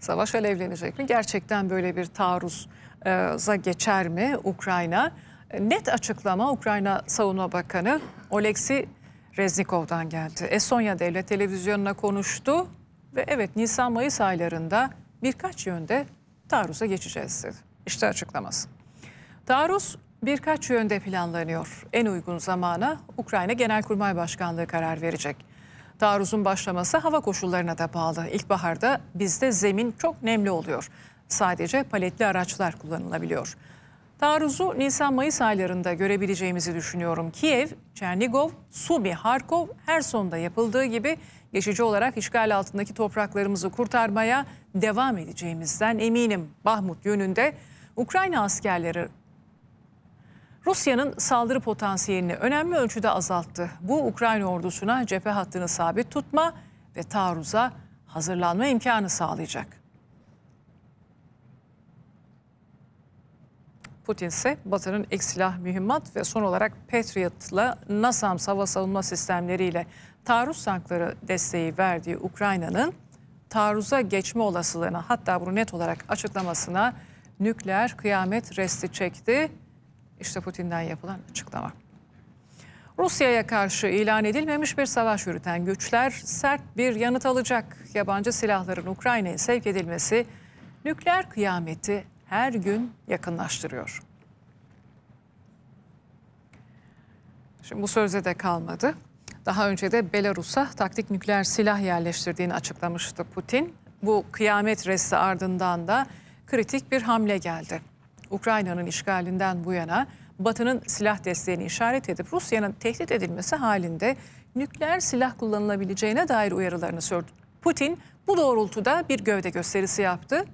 Savaş alevlenecek mi? Gerçekten böyle bir taarruza geçer mi Ukrayna? Net açıklama Ukrayna Savunma Bakanı Oleksiy Reznikov'dan geldi. Estonya Devlet Televizyonu'na konuştu ve evet Nisan-Mayıs aylarında birkaç yönde taarruza geçeceğiz dedi. İşte açıklaması. Taarruz birkaç yönde planlanıyor. En uygun zamana Ukrayna Genelkurmay Başkanlığı karar verecek. Taarruzun başlaması hava koşullarına da bağlı. İlkbaharda bizde zemin çok nemli oluyor. Sadece paletli araçlar kullanılabiliyor. Taarruzu Nisan-Mayıs aylarında görebileceğimizi düşünüyorum. Kiev, Çernigov, Sumi, Harkov, Herson'da yapıldığı gibi geçici olarak işgal altındaki topraklarımızı kurtarmaya devam edeceğimizden eminim. Bahmut yönünde Ukrayna askerleri Rusya'nın saldırı potansiyelini önemli ölçüde azalttı. Bu Ukrayna ordusuna cephe hattını sabit tutma ve taarruza hazırlanma imkanı sağlayacak. Putin ise Batı'nın ek silah mühimmat ve son olarak Patriot'la NASAMS hava savunma sistemleriyle taarruz tankları desteği verdiği Ukrayna'nın taarruza geçme olasılığına hatta bunu net olarak açıklamasına nükleer kıyamet resti çekti. İşte Putin'den yapılan açıklama. Rusya'ya karşı ilan edilmemiş bir savaş yürüten güçler sert bir yanıt alacak. Yabancı silahların Ukrayna'ya sevk edilmesi nükleer kıyameti her gün yakınlaştırıyor. Şimdi bu sözde de kalmadı. Daha önce de Belarus'a taktik nükleer silah yerleştirdiğini açıklamıştı Putin. Bu kıyamet resti ardından da kritik bir hamle geldi. Ukrayna'nın işgalinden bu yana Batı'nın silah desteğini işaret edip Rusya'nın tehdit edilmesi halinde nükleer silah kullanılabileceğine dair uyarılarını sürdü. Putin bu doğrultuda bir gövde gösterisi yaptı.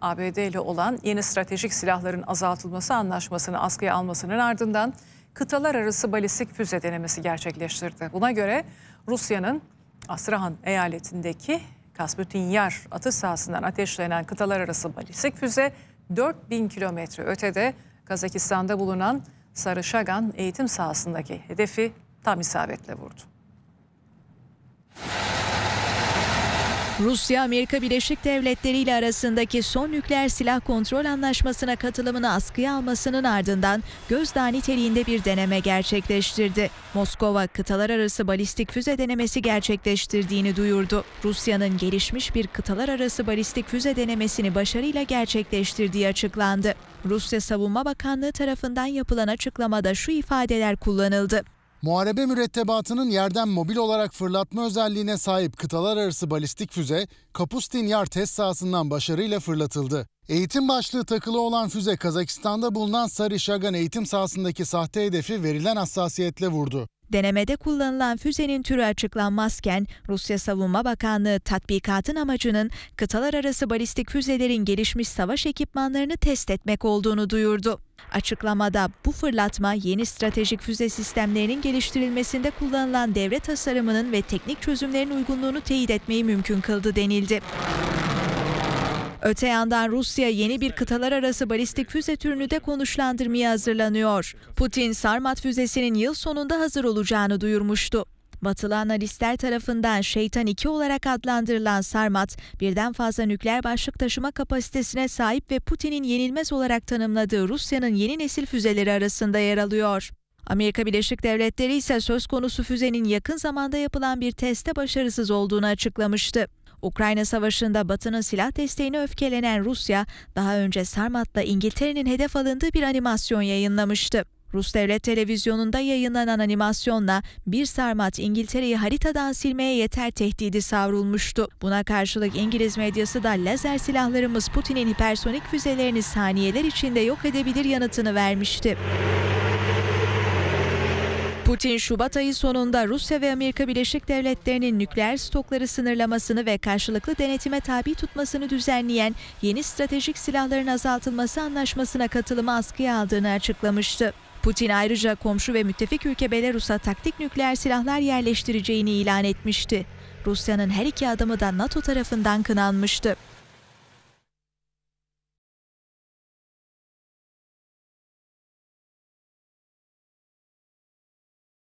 ABD ile olan yeni stratejik silahların azaltılması anlaşmasını askıya almasının ardından kıtalar arası balistik füze denemesi gerçekleştirdi. Buna göre Rusya'nın Astrahan eyaletindeki Kasputin Yar atış sahasından ateşlenen kıtalar arası balistik füze 4000 kilometre ötede Kazakistan'da bulunan Sarışagan eğitim sahasındaki hedefi tam isabetle vurdu. Rusya, Amerika Birleşik Devletleri ile arasındaki son nükleer silah kontrol anlaşmasına katılımını askıya almasının ardından gözdağı niteliğinde bir deneme gerçekleştirdi. Moskova, kıtalar arası balistik füze denemesi gerçekleştirdiğini duyurdu. Rusya'nın gelişmiş bir kıtalar arası balistik füze denemesini başarıyla gerçekleştirdiği açıklandı. Rusya Savunma Bakanlığı tarafından yapılan açıklamada şu ifadeler kullanıldı. Muharebe mürettebatının yerden mobil olarak fırlatma özelliğine sahip kıtalar arası balistik füze Kapustin Yar test sahasından başarıyla fırlatıldı. Eğitim başlığı takılı olan füze Kazakistan'da bulunan Sarı Şagan eğitim sahasındaki sahte hedefi verilen hassasiyetle vurdu. Denemede kullanılan füzenin türü açıklanmazken Rusya Savunma Bakanlığı tatbikatın amacının kıtalar arası balistik füzelerin gelişmiş savaş ekipmanlarını test etmek olduğunu duyurdu. Açıklamada bu fırlatma yeni stratejik füze sistemlerinin geliştirilmesinde kullanılan devre tasarımının ve teknik çözümlerin uygunluğunu teyit etmeyi mümkün kıldı denildi. Öte yandan Rusya yeni bir kıtalar arası balistik füze türünü de konuşlandırmaya hazırlanıyor. Putin, Sarmat füzesinin yıl sonunda hazır olacağını duyurmuştu. Batılı analistler tarafından Şeytan 2 olarak adlandırılan Sarmat, birden fazla nükleer başlık taşıma kapasitesine sahip ve Putin'in yenilmez olarak tanımladığı Rusya'nın yeni nesil füzeleri arasında yer alıyor. Amerika Birleşik Devletleri ise söz konusu füzenin yakın zamanda yapılan bir teste başarısız olduğunu açıklamıştı. Ukrayna Savaşı'nda Batı'nın silah desteğine öfkelenen Rusya, daha önce Sarmat'la İngiltere'nin hedef alındığı bir animasyon yayınlamıştı. Rus devlet televizyonunda yayınlanan animasyonla bir Sarmat İngiltere'yi haritadan silmeye yeter tehdidi savrulmuştu. Buna karşılık İngiliz medyası da lazer silahlarımız Putin'in hipersonik füzelerini saniyeler içinde yok edebilir yanıtını vermişti. Putin, Şubat ayı sonunda Rusya ve Amerika Birleşik Devletleri'nin nükleer stokları sınırlamasını ve karşılıklı denetime tabi tutmasını düzenleyen yeni stratejik silahların azaltılması anlaşmasına katılımı askıya aldığını açıklamıştı. Putin ayrıca komşu ve müttefik ülke Belarus'a taktik nükleer silahlar yerleştireceğini ilan etmişti. Rusya'nın her iki adımı da NATO tarafından kınanmıştı.